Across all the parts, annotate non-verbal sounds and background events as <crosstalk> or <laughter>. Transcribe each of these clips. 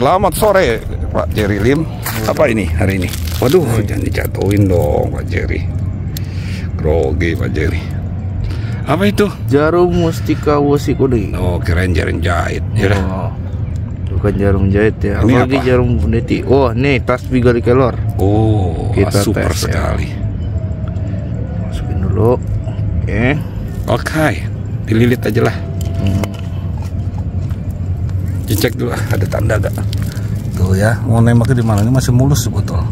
Ya, selamat sore Pak Jerry Lim. Apa ini hari ini? Waduh, jangan dijatuhin dong Pak Jerry. Grogi Pak Jerry. Apa itu? Jarum mustika kuning. Oh, kirain jaring jahit. Ya. Oh, bukan jarum jahit ya. Ini Apalagi apa? jarum buneti. Oh, nih tas bigali kelor. Oh, Kita super tes, ya. sekali. Masukin dulu. Oke. Oke, dililit aja lah. Hmm. Dicek dulu ada tanda gak? Tuh ya, mau nembaknya di mana? Ini masih mulus sebetul.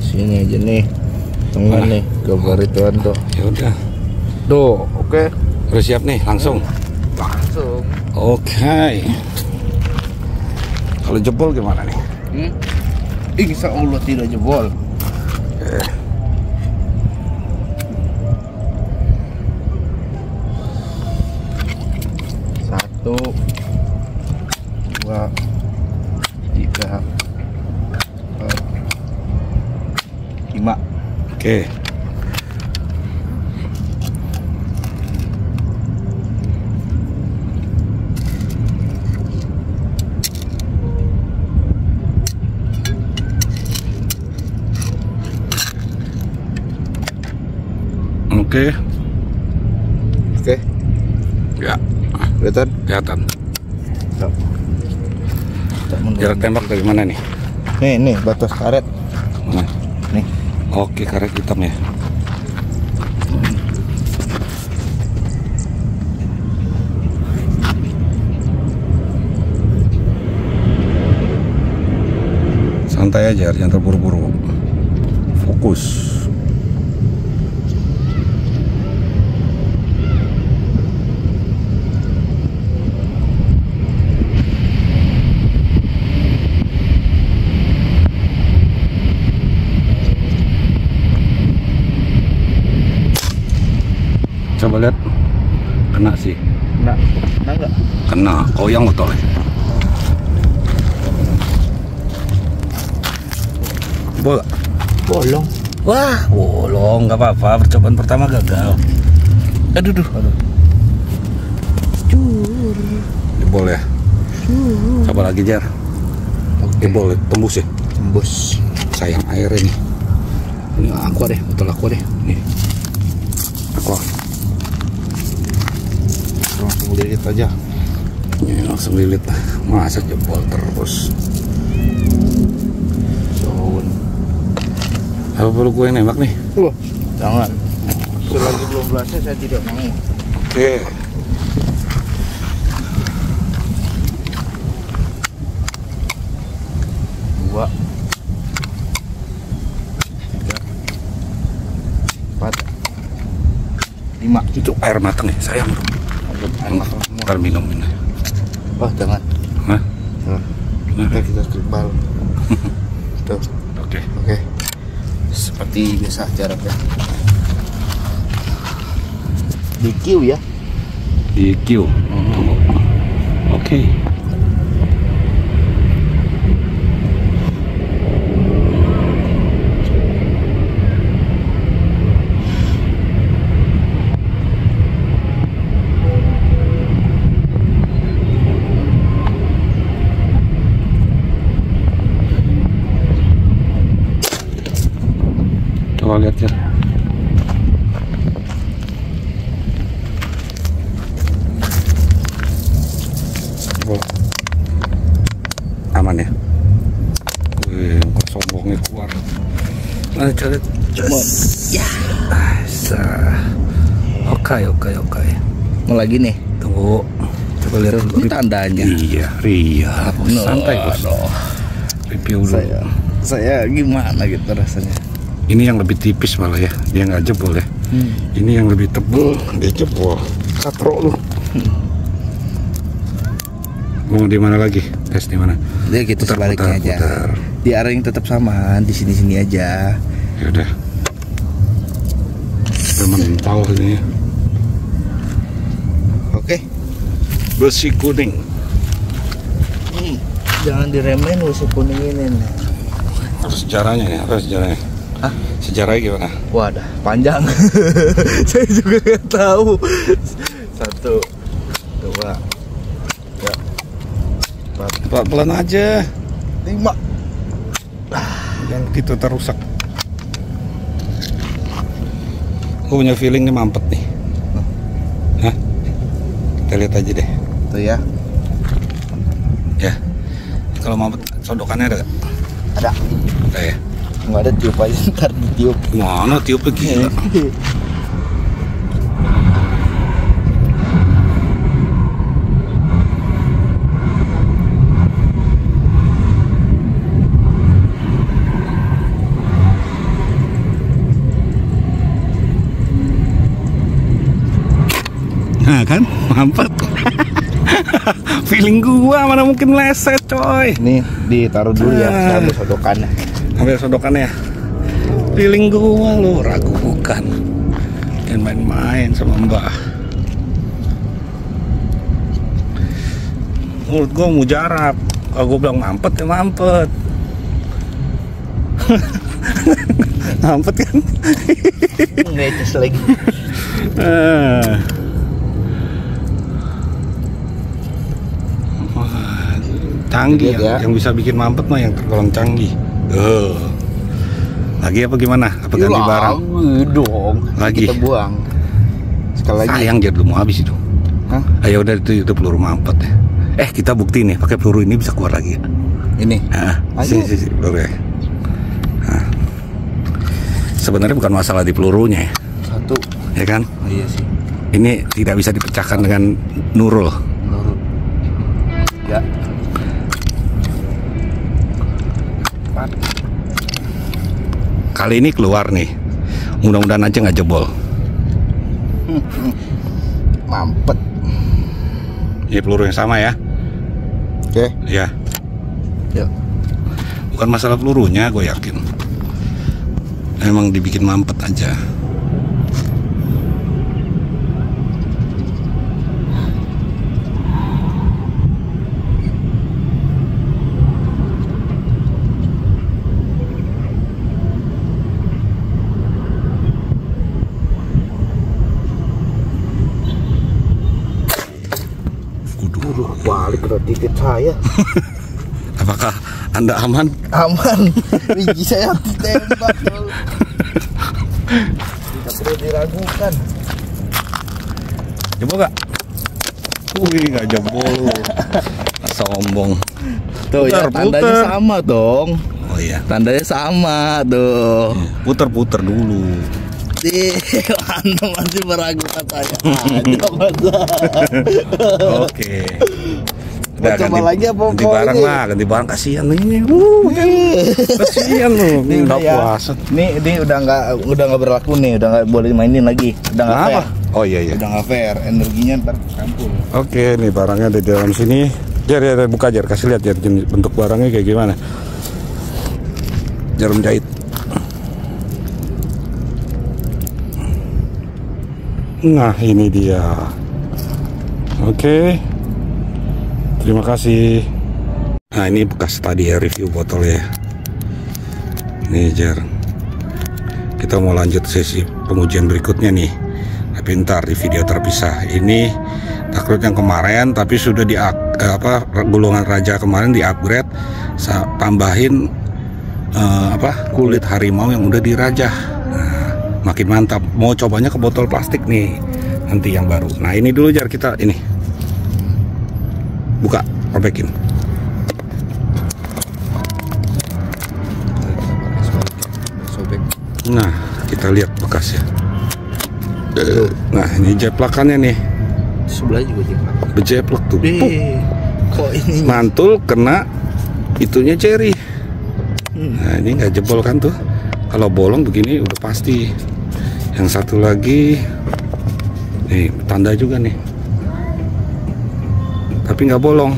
Sini aja nih. Tengah Mana? nih gambar ituan tuh. Ya udah, Tuh, oke. udah siap nih, langsung. Langsung. Oke. Kalau jebol gimana nih? Hmm? Insya Allah tidak jebol. Eh, 5 oke okay. Oke. Okay. Oke. Okay. Ya. Kelihatan? Kelihatan. Jarak tembak dari mana nih? Nih, nih batas karet. Nah. Oke, karet hitam ya. Santai aja, jangan terburu-buru. Fokus. Coba lihat. Kena sih. Nah, nah enggak? Kena. Koyang betul ya. Bola. Bolong. Wah, bolong nggak apa-apa. Percobaan pertama gagal. Aduh, duh. Aduh. Jebol ya. Coba lagi jar. Jebol, tembus ya. Tembus. Sayang air ini. Ini aqua deh, botol aqua deh. Nih. Aqua. Langsung lilit aja. Ini langsung lilit. Masa jebol terus. Soun. Apa perlu gue nembak nih? Wah, jangan. Selagi belum berhasil saya tidak mau. Oke. Dua. Tiga. Empat. Lima. Itu air matang ya, sayang bro. Ntar minum ini. Oh, jangan. Hah? Jangan. Nah, Kita kita kebal. <laughs> Tuh. Oke. Oke. Seperti biasa jaraknya. Di Q ya. Di Q. Oke. Coba lihat ya. Coba. Aman ya. Wih, sombongnya keluar. Nah, coba lihat. Ya. Oke, oke, oke. Mau lagi nih. Tunggu. Coba lihat dulu. Ini tandanya. Iya, iya. No, Santai, Bos. aduh. Review dulu. Saya saya gimana gitu rasanya. Ini yang lebih tipis malah ya. Dia nggak jebol ya. Hmm. Ini yang lebih tebel, dia jebol. Katro lu. Mau di mana lagi? Tes di mana? Dia gitu Putar, sebaliknya putar, aja. putar. Di yang tetap sama, di sini-sini aja. Ya udah. Mental ini. ya. Oke. Besi kuning. Hmm. Jangan diremehin lu si kuning ini. nih. Apa sejarahnya ya? Apa sejarahnya? Hah? Sejarahnya gimana? Wadah, panjang. <laughs> Saya juga nggak tahu. Satu, dua, tiga, empat, Pelan-pelan aja. Lima. Jangan begitu terusak. Gue punya feeling nih mampet nih. Hah? Kita lihat aja deh. Tuh ya. Ya. Kalau mampet sodokannya ada gak? Ada. Ada ya. Nggak ada tiup aja <laughs> ntar ditiup. Mana tiup lagi? Nah kan, mampet. <laughs> Feeling gua mana mungkin meleset, coy. Nih ditaruh dulu ya. Ah. Saya ambil sodokannya. Ambil sodokannya ya. Feeling gua lo ragu bukan. Jangan main-main sama mbak. Menurut gua mujarab. Kalau gua bilang mampet ya mampet. <laughs> mampet kan? Ngeces lagi. Wah, canggih ya. yang, yang bisa bikin mampet mah yang tergolong canggih. Eh. Lagi apa gimana? Apa ganti barang? Lagi dong. Lagi. Kita buang. Sekali lagi. Sayang jadi belum mau habis itu. Hah? Ayo udah itu itu peluru mampet ya. Eh kita bukti nih pakai peluru ini bisa keluar lagi ya. Ini. Nah, Ayo. sini, sini, sini, peluru ya. Nah. Sebenarnya bukan masalah di pelurunya ya, Satu. ya kan? Oh, iya sih. Ini tidak bisa dipecahkan dengan nurul. Menurut. Ya. Kali ini keluar nih. Mudah-mudahan aja nggak jebol. <laughs> Mampet. Ini peluru yang sama ya. Oke. Ya, Yuk. bukan masalah pelurunya, gue yakin. Emang dibikin mampet aja. Aduh, ke titik saya. <laughs> Apakah anda aman? Aman. Biji saya ditembak. Tidak perlu diragukan. Jebol gak? Wih, nggak jebol. Sombong. Tuh ya Putar, tandanya putar. sama dong. Oh iya. Tandanya sama tuh. Puter-puter dulu. Anda masih meragukan saya. <laughs> Aja masa. Mau coba lagi apa ganti barang ini? lah, ganti barang kasihan ini. Uh, kasihan lu. Ini udah ya. puasa. Nih, ini udah nggak udah nggak berlaku nih, udah nggak boleh mainin lagi. Udah nggak fair. Oh iya iya. Udah nggak fair. Energinya ntar campur. Oke, nih barangnya ada di dalam sini. Jar, ya, buka jar, kasih lihat jar bentuk barangnya kayak gimana. Jarum jahit. Nah, ini dia. Oke. Terima kasih. Nah, ini bekas tadi ya review botol ya. Nih, jar. Kita mau lanjut sesi pengujian berikutnya nih. Tapi ntar di video terpisah. Ini takluk yang kemarin tapi sudah di eh, apa gulungan raja kemarin di upgrade tambahin eh, apa kulit harimau yang udah dirajah. Nah, makin mantap. Mau cobanya ke botol plastik nih nanti yang baru. Nah, ini dulu jar kita ini. Buka, robekin. Nah, kita lihat bekasnya. Nah, ini jeplakannya nih. Sebelah juga jeplak. Bejeplak tuh. Eh, kok ini? mantul kena itunya cherry Hmm. nah ini nggak jebol kan tuh kalau bolong begini udah pasti yang satu lagi nih tanda juga nih tapi nggak bolong.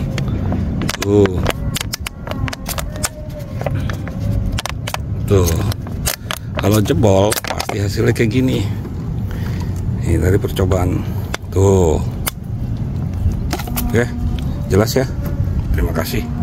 Tuh. Tuh. Kalau jebol pasti hasilnya kayak gini. Ini dari percobaan. Tuh. Oke jelas ya? Terima kasih